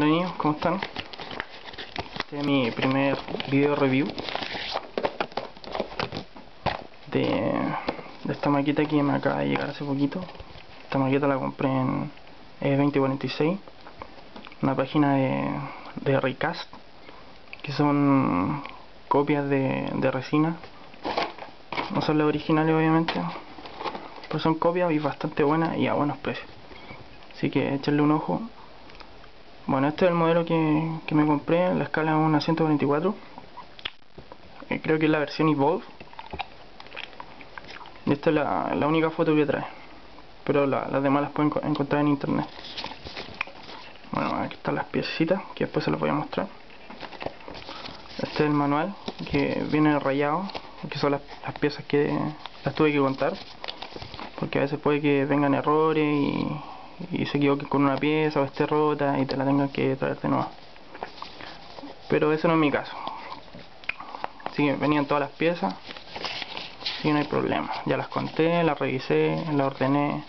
Hola niños, ¿cómo están? Este es mi primer video review de, esta maqueta que me acaba de llegar hace poquito. Esta maqueta la compré en E2046, una página de, de Recast, que son copias de, de resina. No son las originales obviamente, pero son copias y bastante buenas y a buenos precios. Así que échenle un ojo bueno, este es el modelo que, que me compré, la escala es una 144. Eh, creo que es la versión Evolve. Y esta es la, la única foto que trae. Pero las demás las pueden encontrar en internet. Bueno, aquí están las piecitas, que después se las voy a mostrar. Este es el manual, que viene rayado, que son las, las piezas que las tuve que contar. Porque a veces puede que vengan errores y y se equivoque con una pieza o esté rota y te la tengan que traer de nuevo. Pero eso no es mi caso. Así que venían todas las piezas. Y no hay problema. Ya las conté, las revisé, las ordené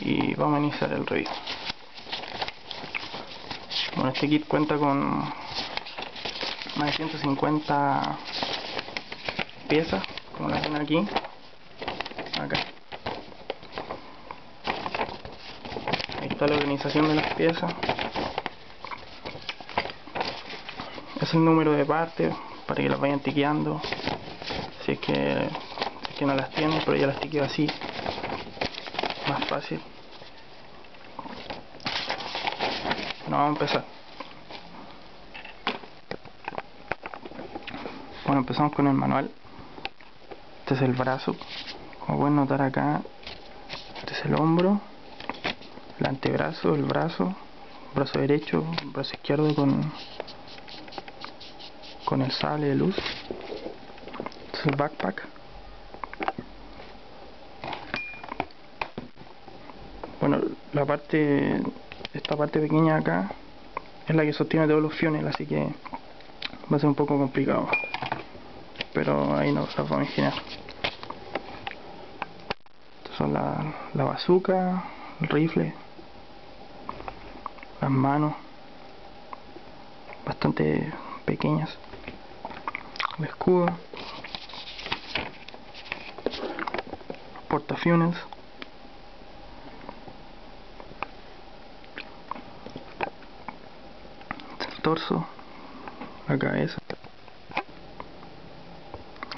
y vamos a iniciar el review bueno este kit cuenta con más de 150 piezas como las ven aquí. Acá la organización de las piezas. Es el número de partes para que las vayan tiqueando si es que, que no las tienen pero ya las tiqueo así más fácil. Bueno vamos a empezar. Bueno empezamos con el manual. Este es el brazo. Como pueden notar acá este es el hombro el antebrazo, el brazo, brazo derecho, brazo izquierdo con con el sable de luz. Este es el backpack. Bueno la parte esta parte pequeña acá es la que sostiene todos los fiones así que va a ser un poco complicado. Pero ahí nos vamos a ingeniar estas son la, la bazooka el rifle las manos bastante pequeñas. El escudo. Portafiones el torso. La cabeza.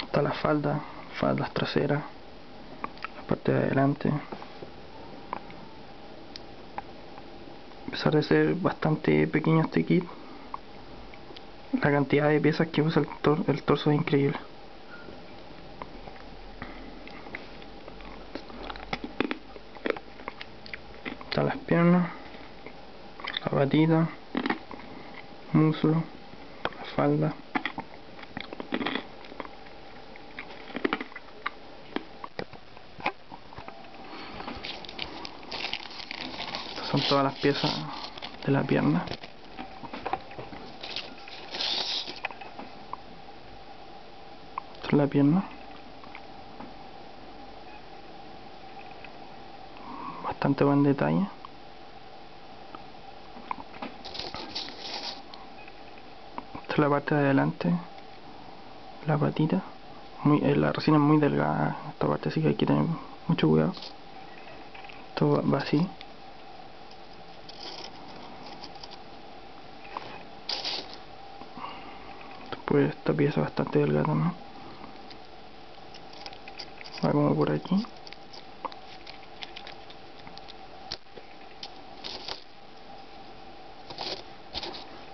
Está la falda faldas traseras. La parte de adelante pesar de ser bastante pequeño este kit la cantidad de piezas que usa el, torso es increíble. Están las piernas la batida muslo la falda son las piezas de la pierna. Esta es la pierna. Bastante buen detalle. Esta es la parte de adelante la patita. Muy, eh, la resina es muy delgada esta parte así que hay que tener mucho cuidado. Esto va así pues esta pieza bastante delgada ¿no? va por aquí.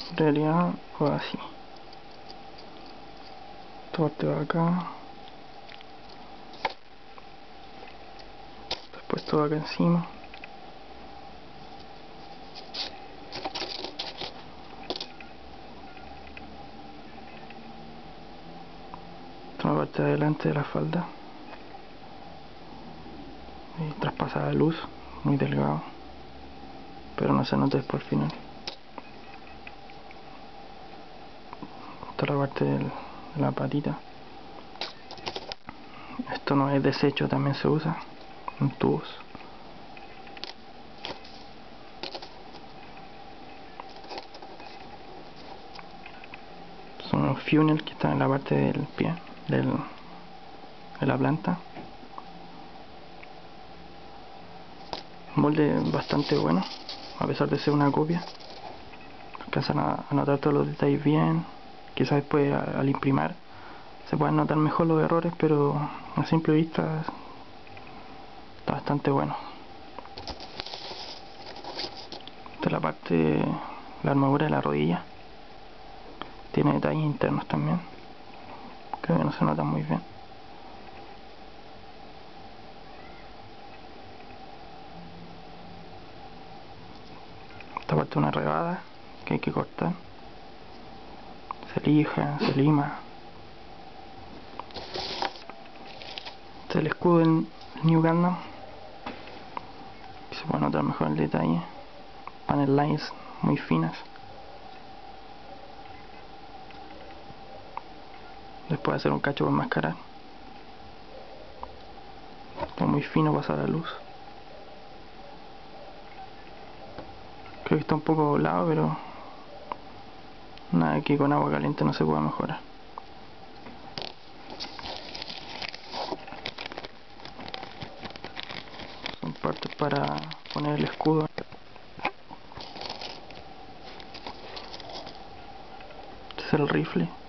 En realidad va así. Esta parte va acá. Después todo acá encima parte de adelante de la falda y traspasada de luz, muy delgado, pero no se nota por final. Esta es la parte de la patita. Esto no es desecho, también se usa en tubos. Son los funnels que están en la parte del pie del, de la planta. Molde bastante bueno a pesar de ser una copia. Alcanzan a, notar todos los detalles bien quizás después al imprimir se pueden notar mejor los errores pero a simple vista está bastante bueno. Esta es la parte la armadura de la rodilla. Tiene detalles internos también creo que no se nota muy bien. Esta parte es una rebada que hay que cortar. Se lija, se lima. Este es el escudo del New Gundam. Se puede notar mejor el detalle. Panel lines muy finas después hacer un cacho con máscara está muy fino pasa la luz. Creo que está un poco volado pero nada que con agua caliente no se pueda mejorar. Son partes para poner el escudo. Este es el rifle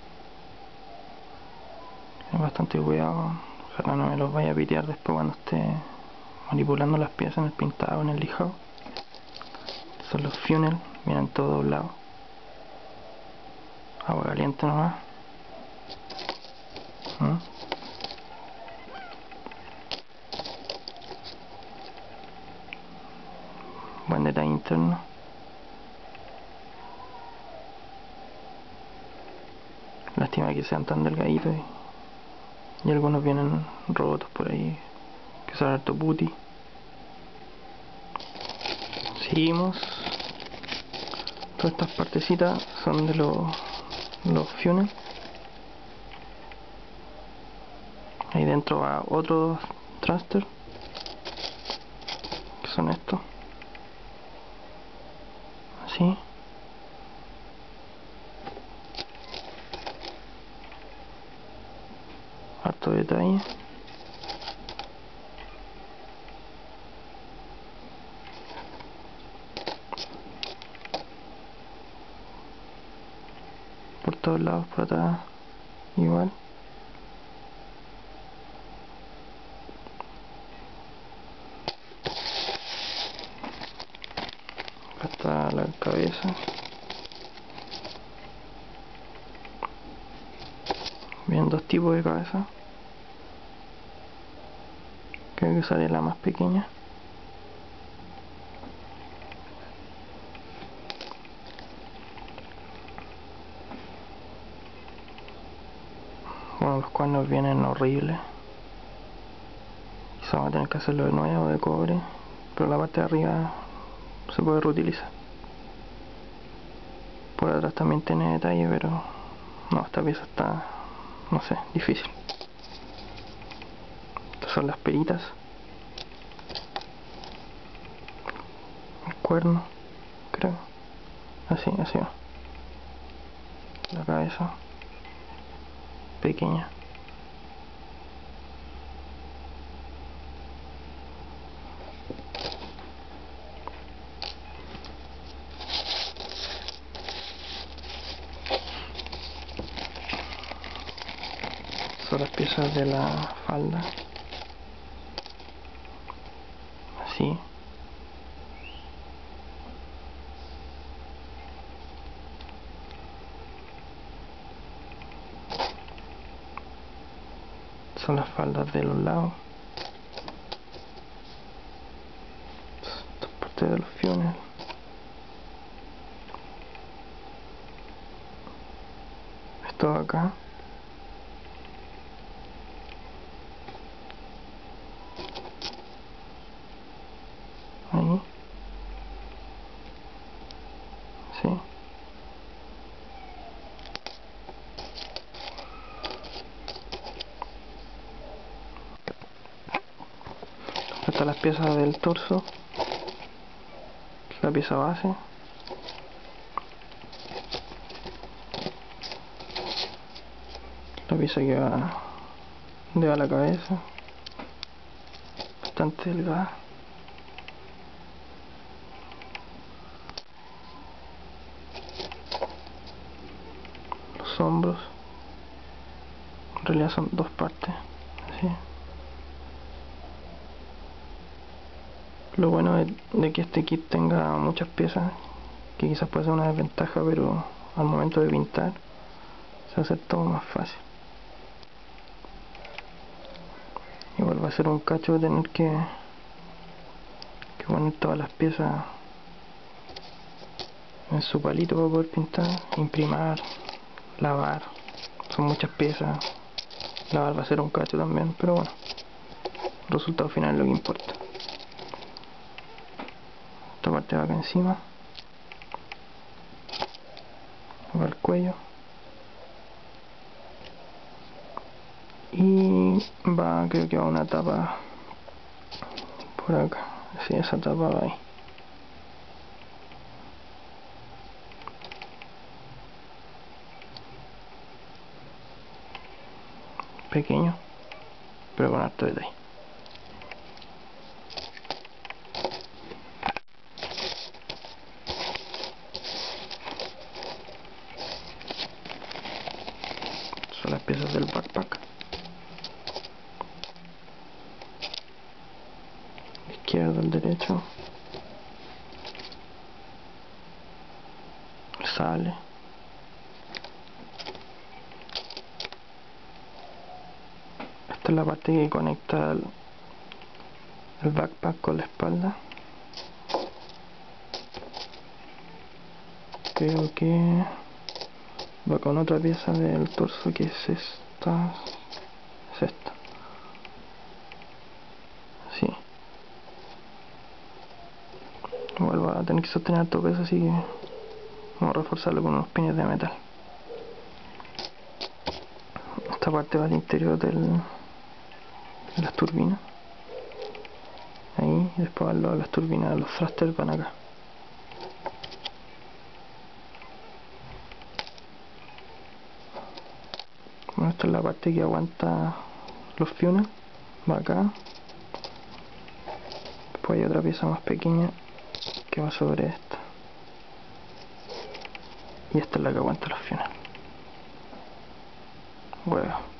bastante cuidado ojalá no me los vaya a pitear después cuando esté manipulando las piezas en el pintado en el lijado. Son los funnel miren todo doblado agua caliente nomás. ¿Mm? buen detalle interno. Lástima que sean tan delgaditos y, y algunos vienen rotos por ahí que son harto puti seguimos. Todas estas partecitas son de los los funnels ahí dentro va otro thruster que son estos. Así detalle por todos lados por atrás igual. Acá está la cabeza. Bien dos tipos de cabeza creo que sale la más pequeña. Bueno los cuernos vienen horribles. Quizá vamos a tener que hacerlo de nuevo de cobre. Pero la parte de arriba se puede reutilizar. Por atrás también tiene detalle pero no, esta pieza está no sé, difícil son las peritas el cuerno creo. Así, así va. La cabeza. Pequeña. Son las piezas de la falda son las faldas de los lados esta parte de los fiones esto acá ahí sí están las piezas del torso la pieza base. La pieza que va de la cabeza. Bastante delgada. Los hombros en realidad son dos partes así lo bueno de que este kit tenga muchas piezas que quizás puede ser una desventaja pero al momento de pintar se hace todo más fácil. Igual va a ser un cacho tener que, que poner todas las piezas en su palito para poder pintar, imprimar, lavar, son muchas piezas, lavar va a ser un cacho también, pero bueno, el resultado final es lo que importa. Parte va acá encima, va el cuello. y va creo que va una tapa por acá. Sí esa tapa va ahí. Pequeño pero con harto detalle son las piezas del backpack izquierdo al derecho. Sale. Esta es la parte que conecta el, backpack con la espalda. Creo que va con otra pieza del torso que es esta. Es esta sí igual va a tener que sostener todo peso así que vamos a reforzarlo con unos pines de metal. Esta parte va al interior del, de las turbinas. Ahí y después van las turbinas los thrusters van acá. Bueno esta es la parte que aguanta los funnels. Va acá. Después hay otra pieza más pequeña que va sobre esta y esta es la que aguanta los funnels huevo